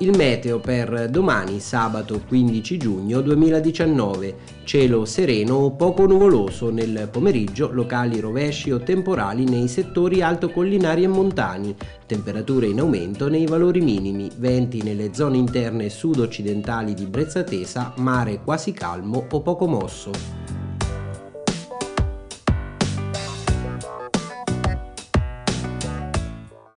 Il meteo per domani, sabato 15 giugno 2019. Cielo sereno o poco nuvoloso nel pomeriggio, locali rovesci o temporali nei settori altocollinari e montani, temperature in aumento nei valori minimi, venti nelle zone interne sud-occidentali di Brezzatesa, mare quasi calmo o poco mosso.